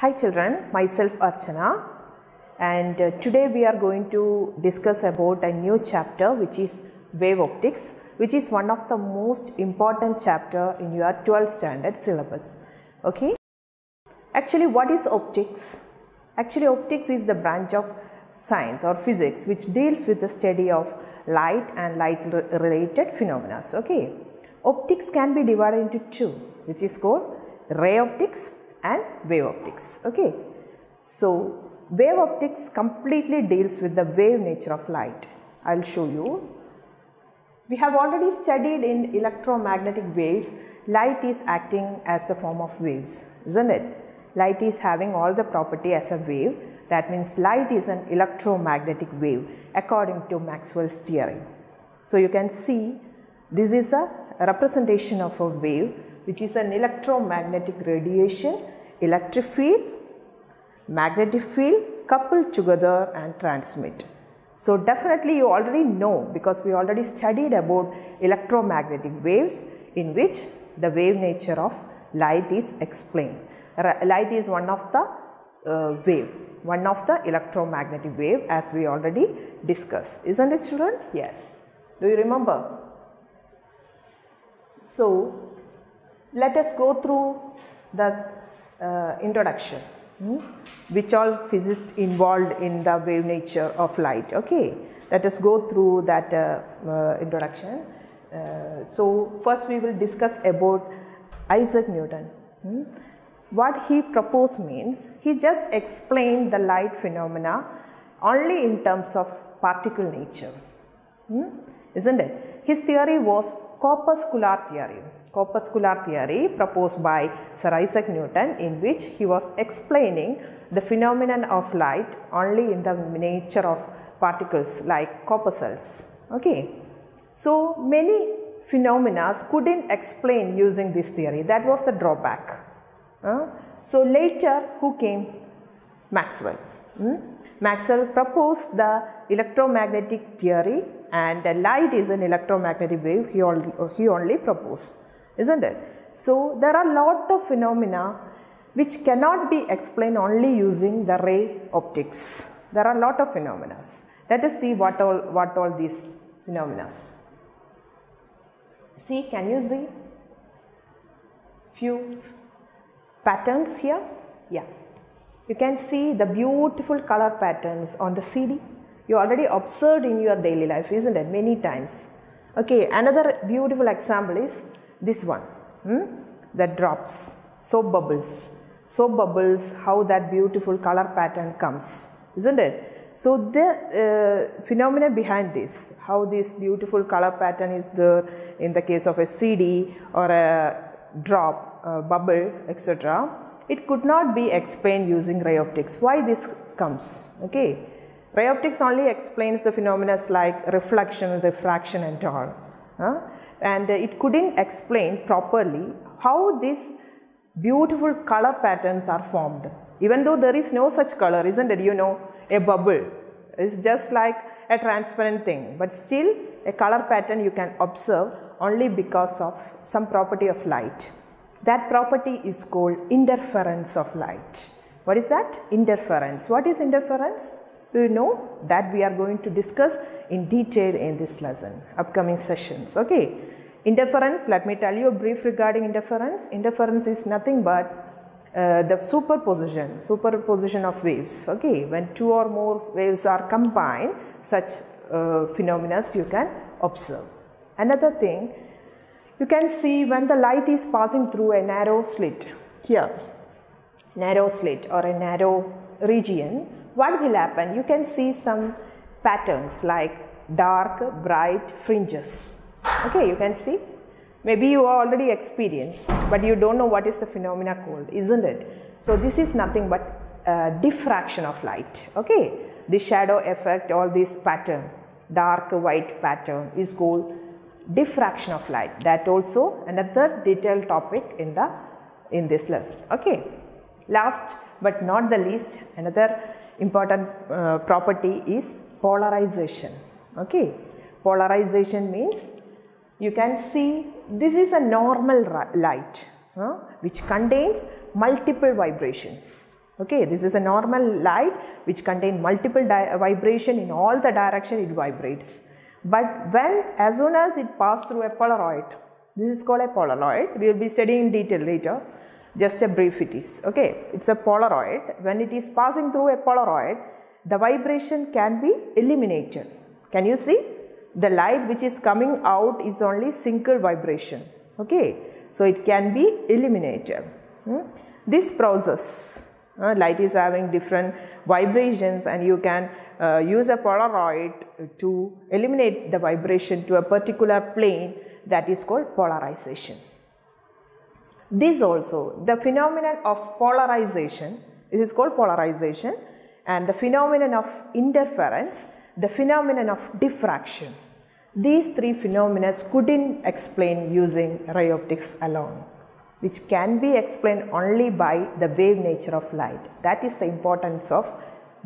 Hi children, myself Archana and uh, today we are going to discuss about a new chapter which is wave optics which is one of the most important chapter in your 12th standard syllabus. Okay. Actually what is optics? Actually optics is the branch of science or physics which deals with the study of light and light related phenomena. Okay. Optics can be divided into two which is called ray optics and wave optics. Okay. So wave optics completely deals with the wave nature of light. I will show you. We have already studied in electromagnetic waves, light is acting as the form of waves, isn't it? Light is having all the property as a wave. That means light is an electromagnetic wave according to Maxwell's theory. So you can see this is a representation of a wave which is an electromagnetic radiation, electric field, magnetic field coupled together and transmit. So definitely you already know because we already studied about electromagnetic waves in which the wave nature of light is explained. Light is one of the uh, wave, one of the electromagnetic wave as we already discussed. Isn't it children? Yes. Do you remember? So let us go through the uh, introduction. Hmm? Which all physicists involved in the wave nature of light. Okay, let us go through that uh, uh, introduction. Uh, so first we will discuss about Isaac Newton. Hmm? What he proposed means he just explained the light phenomena only in terms of particle nature. Hmm? Isn't it? His theory was corpuscular theory corpuscular theory proposed by Sir Isaac Newton in which he was explaining the phenomenon of light only in the nature of particles like corpuscles. Okay. So many phenomena couldn't explain using this theory. That was the drawback. Uh, so later who came? Maxwell. Hmm? Maxwell proposed the electromagnetic theory and light is an electromagnetic wave he only, he only proposed isn't it? So there are lot of phenomena which cannot be explained only using the ray optics. There are lot of phenomena. Let us see what all, what all these phenomena. See, can you see few patterns here? Yeah. You can see the beautiful color patterns on the CD. You already observed in your daily life, isn't it? Many times. Okay, another beautiful example is this one hmm? that drops soap bubbles. Soap bubbles how that beautiful color pattern comes isn't it? So the uh, behind this how this beautiful color pattern is there in the case of a cd or a drop a bubble etc it could not be explained using ray optics. Why this comes? Okay. Ray optics only explains the phenomena like reflection refraction and all and uh, it couldn't explain properly how these beautiful color patterns are formed. Even though there is no such color, isn't it? You know, a bubble is just like a transparent thing, but still a color pattern you can observe only because of some property of light. That property is called interference of light. What is that? Interference. What is interference? You know that we are going to discuss in detail in this lesson, upcoming sessions. Okay. Interference, let me tell you a brief regarding interference. Interference is nothing but uh, the superposition, superposition of waves. Okay. When two or more waves are combined, such uh, phenomena you can observe. Another thing, you can see when the light is passing through a narrow slit here, narrow slit or a narrow region, what will happen? You can see some patterns like dark, bright fringes. Okay, you can see. Maybe you already experienced, but you don't know what is the phenomena called, isn't it? So this is nothing but diffraction of light. Okay, the shadow effect, all this pattern, dark white pattern is called diffraction of light. That also another detailed topic in the in this lesson. Okay. Last but not the least, another important uh, property is polarization. Okay, polarization means you can see this is a normal light huh, which contains multiple vibrations. Okay, this is a normal light which contain multiple vibration in all the direction it vibrates. But when as soon as it pass through a Polaroid, this is called a Polaroid. We will be studying in detail later. Just a brief it is. Okay, it's a Polaroid. When it is passing through a Polaroid, the vibration can be eliminated. Can you see? The light which is coming out is only single vibration. Okay, so it can be eliminated. Hmm? This process, uh, light is having different vibrations and you can uh, use a Polaroid to eliminate the vibration to a particular plane that is called polarization. This also, the phenomenon of polarization, this is called polarization and the phenomenon of interference, the phenomenon of diffraction. These three phenomena couldn't explain using ray optics alone, which can be explained only by the wave nature of light. That is the importance of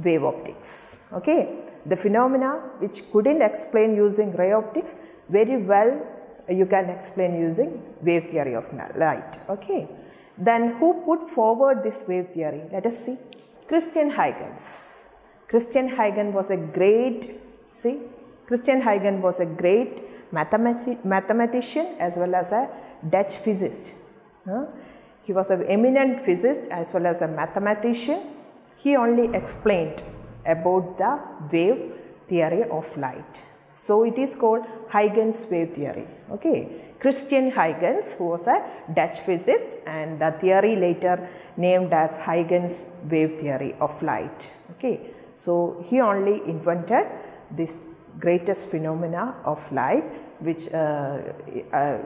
wave optics. Okay, the phenomena which couldn't explain using ray optics very well you can explain using wave theory of light. Okay, then who put forward this wave theory? Let us see. Christian Huygens. Christian Huygens was a great, see, Christian Huygens was a great mathematic, mathematician as well as a Dutch physicist. Huh? He was an eminent physicist as well as a mathematician. He only explained about the wave theory of light. So it is called Huygens wave theory. Okay. Christian Huygens who was a Dutch physicist and the theory later named as Huygens wave theory of light. Okay. So he only invented this greatest phenomena of light which uh, uh,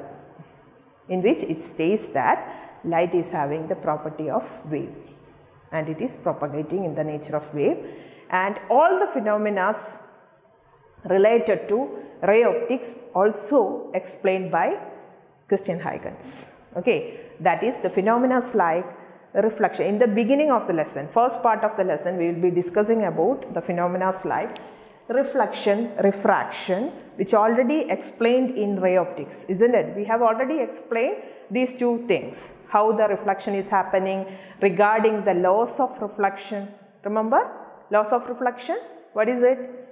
in which it states that light is having the property of wave and it is propagating in the nature of wave and all the phenomena related to ray optics also explained by Christian Huygens. Okay, that is the phenomena like reflection. In the beginning of the lesson, first part of the lesson, we will be discussing about the phenomena like reflection, refraction, which already explained in ray optics, isn't it? We have already explained these two things, how the reflection is happening regarding the laws of reflection. Remember, laws of reflection, what is it?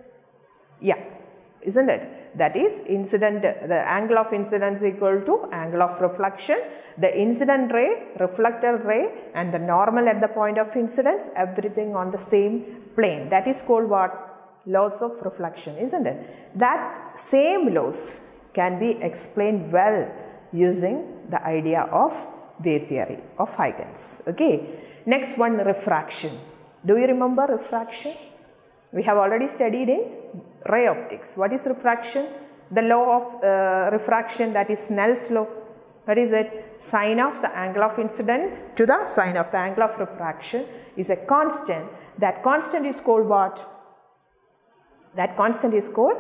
Yeah, isn't it? That is incident, the angle of incidence equal to angle of reflection, the incident ray, reflected ray and the normal at the point of incidence, everything on the same plane. That is called what? Laws of reflection, isn't it? That same laws can be explained well using the idea of wave theory of Huygens. Okay. Next one, refraction. Do you remember refraction? We have already studied in ray optics. What is refraction? The law of uh, refraction that is Snell's law. What is it? Sine of the angle of incident to the sine of the angle of refraction is a constant. That constant is called what? That constant is called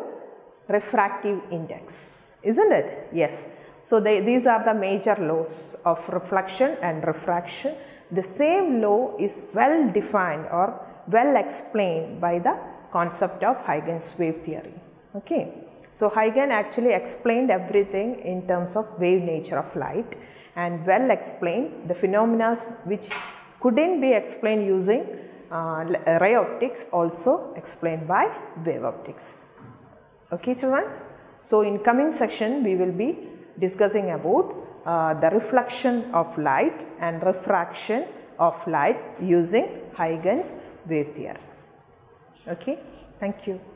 refractive index. Isn't it? Yes. So, they, these are the major laws of reflection and refraction. The same law is well defined or well explained by the concept of Huygens wave theory. Okay. So, Huygens actually explained everything in terms of wave nature of light and well explained the phenomena which couldn't be explained using uh, ray optics also explained by wave optics. Okay children. So, in coming section we will be discussing about uh, the reflection of light and refraction of light using Huygens wave theory. Okay, thank you.